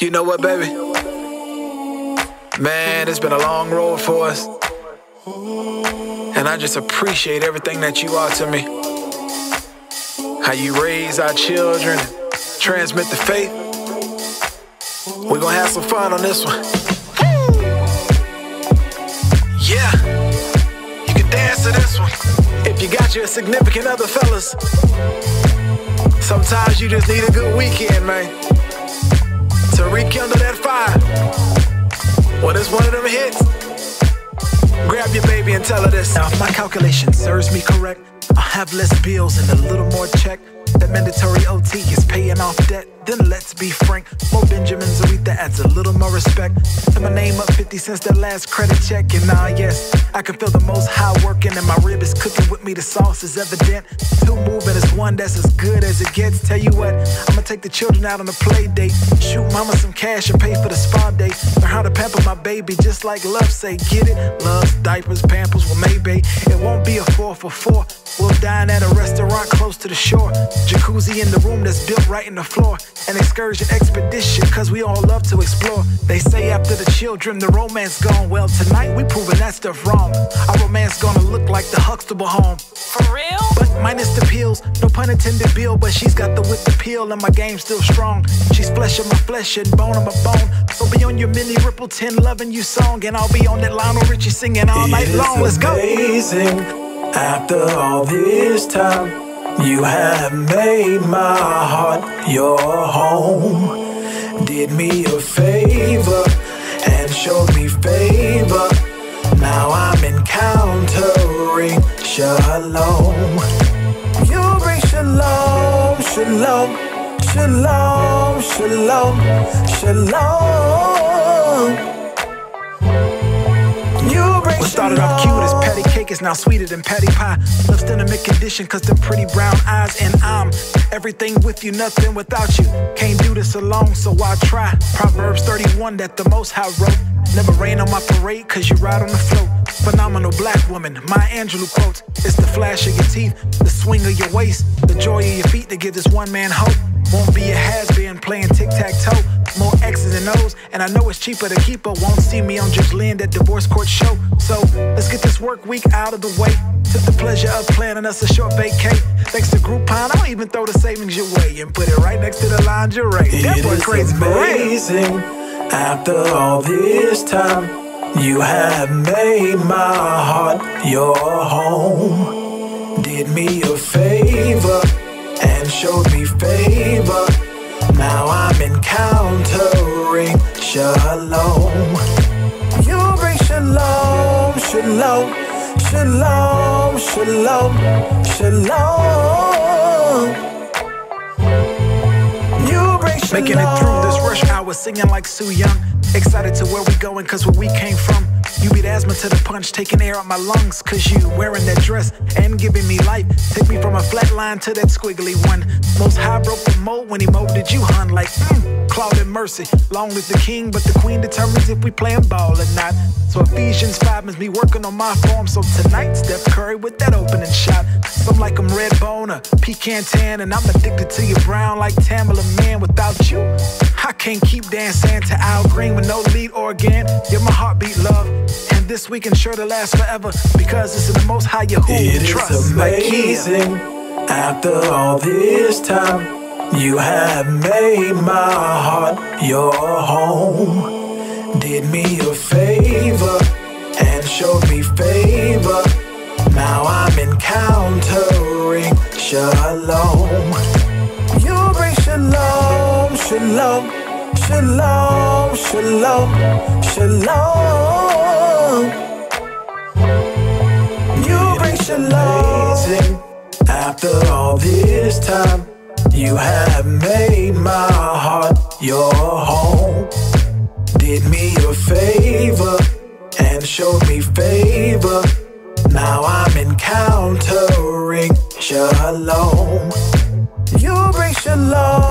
You know what, baby? Man, it's been a long road for us. And I just appreciate everything that you are to me. How you raise our children, transmit the faith. We're gonna have some fun on this one. Yeah, you can dance to this one. If you got your significant other, fellas. Sometimes you just need a good weekend, man. And tell her this. Now, if my calculation serves me correct, I'll have less bills and a little more check. That mandatory OT is paying off debt. Then let's be frank, more Benjamin Aretha adds a little more respect. To my name up 50 cents that last credit check. And now, yes, I can feel the most high working, and my rib is cooking with me. The sauce is evident. Two moving is one that's as good as it gets. Tell you what, I'ma take the children out on a play date. Shoot mama some cash and pay for the spa day. Learn how to pamper my baby just like love say. Get it? Loves, diapers, pampers, well, maybe. It won't be a four for four. We'll dine at a restaurant close to the shore. Jacuzzi in the room that's built right in the floor. An excursion expedition, cause we all love to explore. They say after the children, the romance gone. Well, tonight we proving that stuff wrong. Our romance gonna look like the Huxtable home. For real? But minus the pills, no pun intended, Bill. But she's got the wit to peel, and my game's still strong. She's flesh of my flesh and bone of my bone. So be on your Minnie Riperton loving you song, and I'll be on that Lionel Richie singing all night long. Let's go. amazing. After all this time, you have made my heart your home. Did me a favor and showed me favor. Now I'm encountering shalom. You bring shalom, shalom, shalom, shalom, shalom. You bring What started off cute is now sweeter than patty pie. Looks in a mid condition cause them pretty brown eyes and I'm everything with you, nothing without you. Can't do this alone, so I try. Proverbs 31 that the most high wrote. Never rain on my parade cause you ride on the float. Phenomenal black woman, Maya Angelou quotes. It's the flash of your teeth, the swing of your waist, the joy of your feet that give this one man hope. Won't be a has playing tic tac toe. More X's and O's, and I know it's cheaper to keep her. Won't see me on Judge Lynn at divorce court show. So let's get this work week out of the way. Took the pleasure of planning us a short vacay. Thanks to Groupon, I'll even throw the savings your way and put it right next to the lingerie. That It boy is crazy amazing. After all this time, you have made my heart your home. Did me a favor and showed me favor. Shalom. You bring shalom, shalom, shalom, shalom, shalom. You bring shalom. Making it through this rush hour, singing like Sue Young. Excited to where we going, cause where we came from. You beat asthma to the punch, taking air out my lungs, cause you wearing that dress and giving me life. Take me from a flat line to that squiggly one. Most high broke the mold when he molded you, hun. Like, mm, Claude and Mercy. Long live the king, but the queen determines if we playing ball or not. So Ephesians 5 must be working on my form. So tonight, Steph Curry with that opening shot. Some like I'm red bone or pecan tan, and I'm addicted to your brown like Tamala man. Without you, I can't keep dancing to Al Green with no lead organ. You're my heartbeat, love. And this week ensure to last forever because it's in the most high you who It is trust. Like, yeah. amazing. After all this time, you have made my heart your home. Did me a favor and showed me favor. Now I'm encountering shalom. You bring shalom, shalom, shalom, shalom, shalom. You bring shalom. Amazing. After all this time, you have made my heart your home. Did me a favor and showed me favor. Now I'm encountering shalom. You bring shalom,